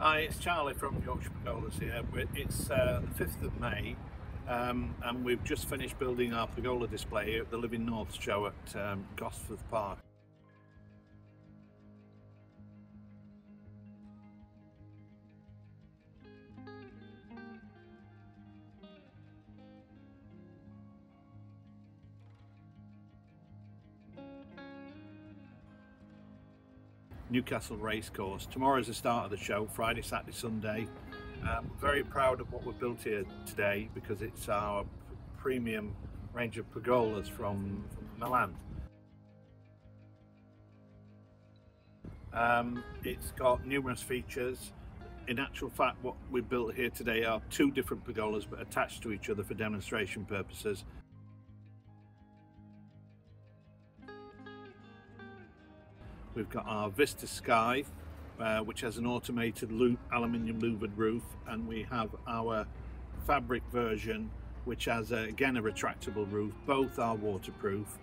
Hi, it's Charlie from Yorkshire Pergolas here. It's uh, the 5th of May um, and we've just finished building our pergola display here at the Living North show at um, Gosforth Park. Newcastle Racecourse. Tomorrow is the start of the show, Friday, Saturday, Sunday. I'm very proud of what we've built here today because it's our premium range of pergolas from, from Milan. Um, it's got numerous features. In actual fact, what we've built here today are two different pergolas but attached to each other for demonstration purposes. We've got our Vista Sky, uh, which has an automated loop, aluminium louvered roof, and we have our fabric version, which has, uh, again, a retractable roof. Both are waterproof.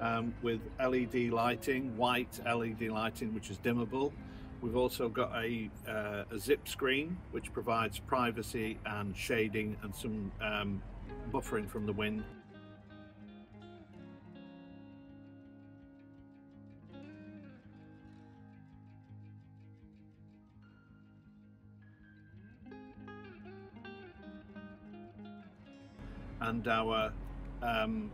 Um, with LED lighting, white LED lighting which is dimmable. We've also got a, uh, a zip screen which provides privacy and shading and some um, buffering from the wind. and our um,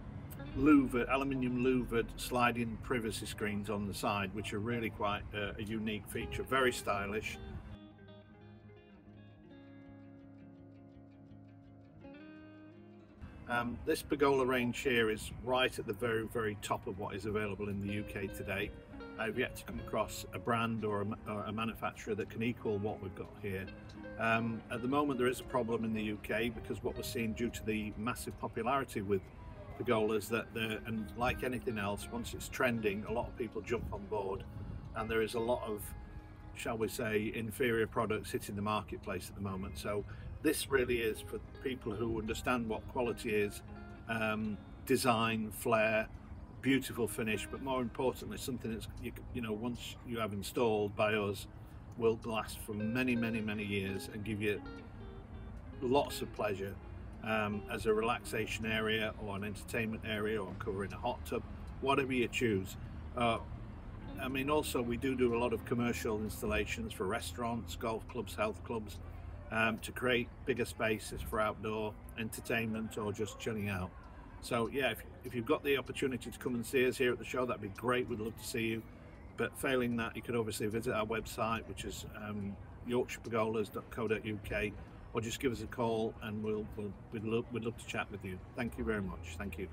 louvered, aluminium louvered sliding privacy screens on the side, which are really quite a, a unique feature, very stylish. Um, this pergola range here is right at the very, very top of what is available in the UK today. I've yet to come across a brand or a, or a manufacturer that can equal what we've got here. Um, at the moment there is a problem in the UK because what we're seeing due to the massive popularity with pergolas that and like anything else once it's trending a lot of people jump on board. And there is a lot of shall we say inferior products hitting the marketplace at the moment. So this really is for people who understand what quality is um, design flair beautiful finish but more importantly something that's you, you know once you have installed by us will last for many many many years and give you lots of pleasure um, as a relaxation area or an entertainment area or covering a hot tub, whatever you choose. Uh, I mean, also we do do a lot of commercial installations for restaurants, golf clubs, health clubs, um, to create bigger spaces for outdoor entertainment or just chilling out. So yeah, if, if you've got the opportunity to come and see us here at the show, that'd be great. We'd love to see you. But failing that, you could obviously visit our website, which is um, yorkshirepergolas.co.uk or just give us a call and we'll, we'll we'd, love, we'd love to chat with you. Thank you very much. Thank you.